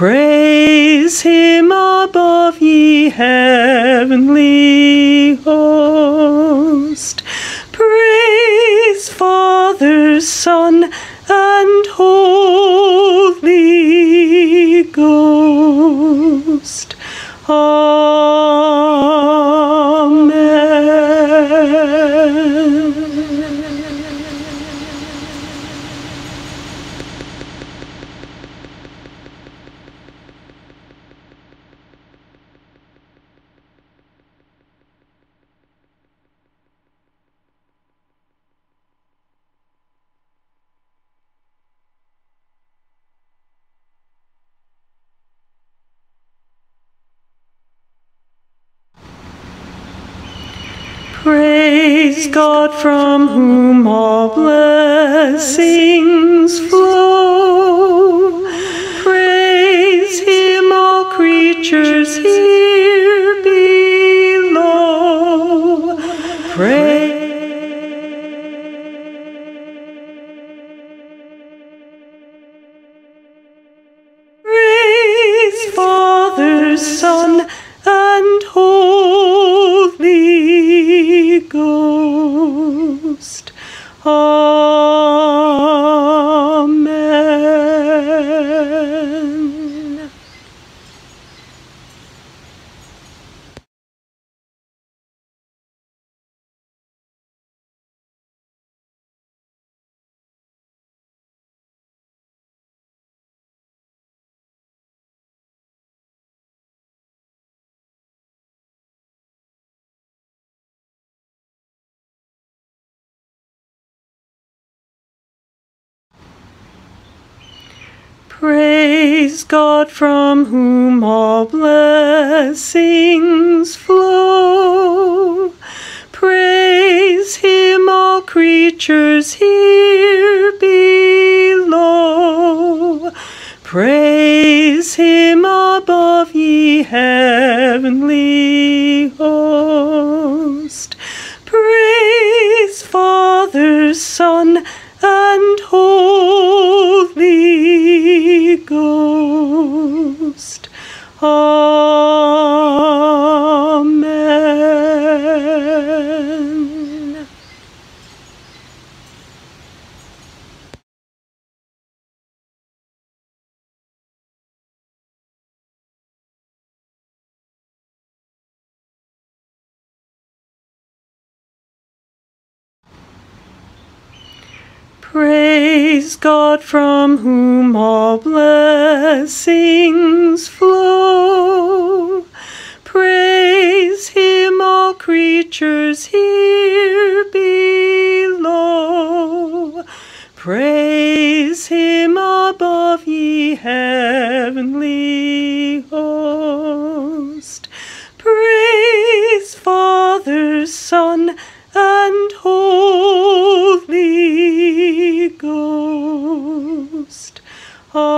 Praise him above, ye heavenly host. Praise Father, Son, and Holy Ghost. Amen. God from whom all blessings flow. Praise him, all creatures here below. Praise him above, ye heavenly host. Praise Father, Son, and Holy Ghost. Amen. Praise God from whom all blessings flow. Praise him, all creatures here below. Praise him above, ye heavenly host. Praise Father, Son, and Holy Ghost. Amen.